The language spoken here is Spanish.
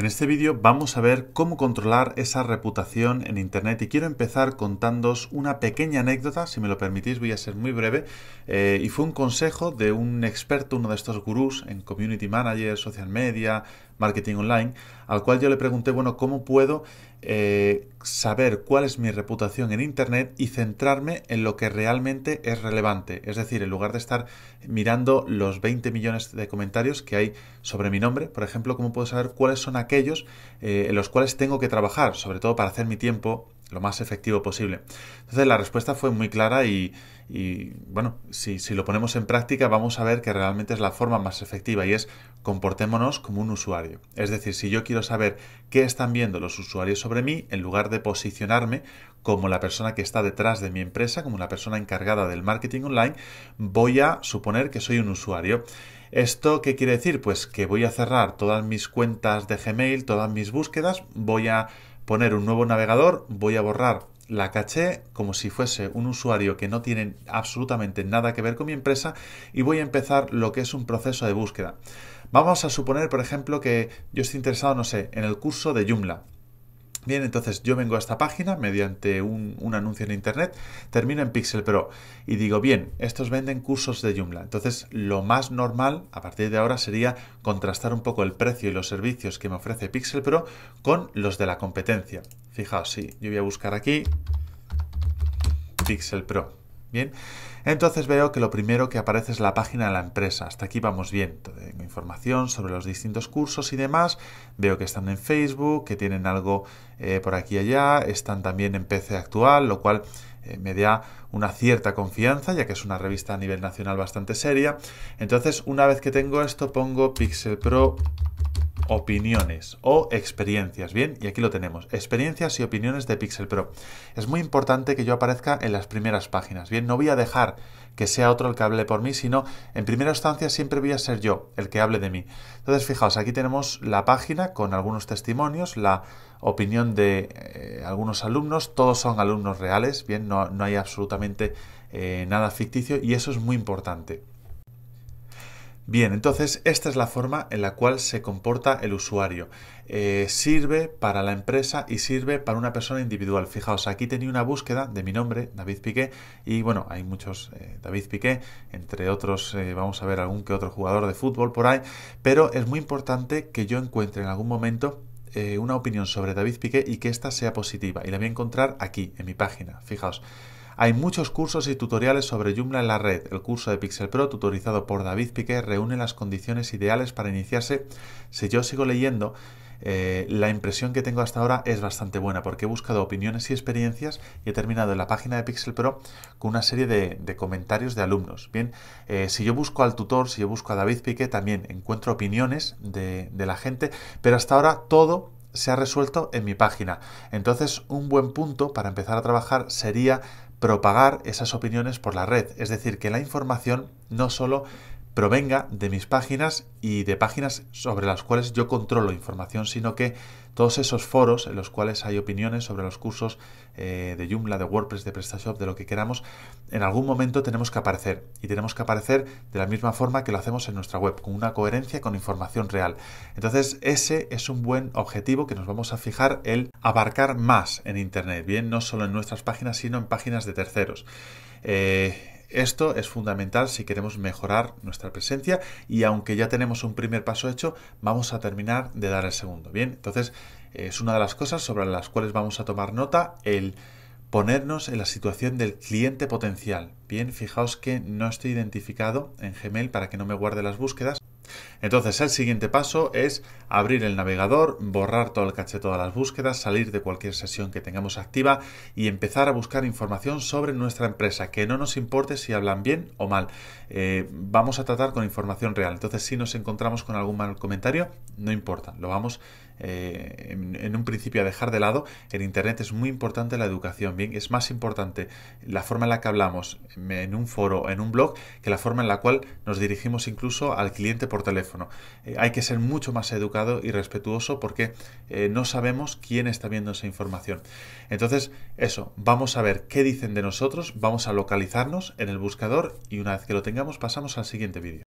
En este vídeo vamos a ver cómo controlar esa reputación en Internet y quiero empezar contándoos una pequeña anécdota, si me lo permitís voy a ser muy breve, eh, y fue un consejo de un experto, uno de estos gurús en Community Manager, Social Media, Marketing Online, al cual yo le pregunté, bueno, ¿cómo puedo eh, saber cuál es mi reputación en Internet y centrarme en lo que realmente es relevante? Es decir, en lugar de estar mirando los 20 millones de comentarios que hay sobre mi nombre, por ejemplo, ¿cómo puedo saber cuáles son aquellos eh, en los cuales tengo que trabajar, sobre todo para hacer mi tiempo lo más efectivo posible. Entonces la respuesta fue muy clara y, bueno, si, si, lo ponemos en práctica vamos a ver que realmente es la forma más efectiva y es comportémonos como un usuario. Es decir, si yo quiero saber qué están viendo los usuarios sobre mí, en lugar de posicionarme como la persona que está detrás de mi empresa, como la persona encargada del marketing online, voy a suponer que soy un usuario. ¿Esto qué quiere decir? Pues que voy a cerrar todas mis cuentas de Gmail, todas mis búsquedas, voy a poner un nuevo navegador, voy a borrar la caché como si fuese un usuario que no tiene absolutamente nada que ver con mi empresa y voy a empezar lo que es un proceso de búsqueda. Vamos a suponer, por ejemplo, que yo estoy interesado, no sé, en el curso de Joomla. Bien, entonces yo vengo a esta página mediante un, anuncio en internet, termino en Pixel Pro y digo, bien, estos venden cursos de Joomla. Entonces lo más normal a partir de ahora sería contrastar un poco el precio y los servicios que me ofrece Pixel Pro con los de la competencia. Fijaos, sí, yo voy a buscar aquí Pixel Pro. Bien, entonces veo que lo primero que aparece es la página de la empresa. Hasta aquí vamos bien. Tengo información sobre los distintos cursos y demás. Veo que están en Facebook, que tienen algo eh, por aquí y allá. Están también en PC actual, lo cual eh, me da una cierta confianza, ya que es una revista a nivel nacional bastante seria. Entonces, una vez que tengo esto, pongo Pixel Pro opiniones o experiencias. Bien, y aquí lo tenemos, experiencias y opiniones de Pixel Pro. Es muy importante que yo aparezca en las primeras páginas. Bien, no voy a dejar que sea otro el que hable por mí, sino en primera instancia siempre voy a ser yo el que hable de mí. Entonces, fijaos, aquí tenemos la página con algunos testimonios, la opinión de eh, algunos alumnos, todos son alumnos reales, bien, no, hay absolutamente eh, nada ficticio y eso es muy importante. Bien, entonces esta es la forma en la cual se comporta el usuario. Eh, sirve para la empresa y sirve para una persona individual. Fijaos, aquí tenía una búsqueda de mi nombre, David Piqué, y bueno, hay muchos eh, David Piqué, entre otros eh, vamos a ver algún que otro jugador de fútbol por ahí, pero es muy importante que yo encuentre en algún momento una opinión sobre David Piqué y que ésta sea positiva. Y la voy a encontrar aquí, en mi página. Fijaos. Hay muchos cursos y tutoriales sobre Joomla en la red. El curso de Pixel Pro, tutorizado por David Piqué, reúne las condiciones ideales para iniciarse. Si yo sigo leyendo, eh, la impresión que tengo hasta ahora es bastante buena porque he buscado opiniones y experiencias y he terminado en la página de Pixel Pro con una serie de, comentarios de alumnos. Bien, eh, si yo busco al tutor, si yo busco a David Piqué, también encuentro opiniones de, de la gente, pero hasta ahora todo se ha resuelto en mi página. Entonces, un buen punto para empezar a trabajar sería propagar esas opiniones por la red. Es decir, que la información no solo provenga de mis páginas y de páginas sobre las cuales yo controlo información, sino que todos esos foros en los cuales hay opiniones sobre los cursos eh, de Joomla, de WordPress, de PrestaShop, de lo que queramos, en algún momento tenemos que aparecer y tenemos que aparecer de la misma forma que lo hacemos en nuestra web, con una coherencia, con información real. Entonces ese es un buen objetivo que nos vamos a fijar el abarcar más en Internet, bien, no solo en nuestras páginas, sino en páginas de terceros. Eh, esto es fundamental si queremos mejorar nuestra presencia y aunque ya tenemos un primer paso hecho, vamos a terminar de dar el segundo. Bien, entonces es una de las cosas sobre las cuales vamos a tomar nota, el ponernos en la situación del cliente potencial. Bien, fijaos que no estoy identificado en Gmail para que no me guarde las búsquedas, entonces el siguiente paso es abrir el navegador, borrar todo el caché de todas las búsquedas, salir de cualquier sesión que tengamos activa y empezar a buscar información sobre nuestra empresa, que no nos importe si hablan bien o mal. Eh, vamos a tratar con información real. Entonces si nos encontramos con algún mal comentario, no importa, lo vamos eh, en, un principio a dejar de lado. En Internet es muy importante la educación, bien, es más importante la forma en la que hablamos en un foro, en un blog, que la forma en la cual nos dirigimos incluso al cliente por teléfono. Eh, hay que ser mucho más educado y respetuoso porque eh, no sabemos quién está viendo esa información. Entonces, eso, vamos a ver qué dicen de nosotros, vamos a localizarnos en el buscador y una vez que lo tengamos pasamos al siguiente vídeo.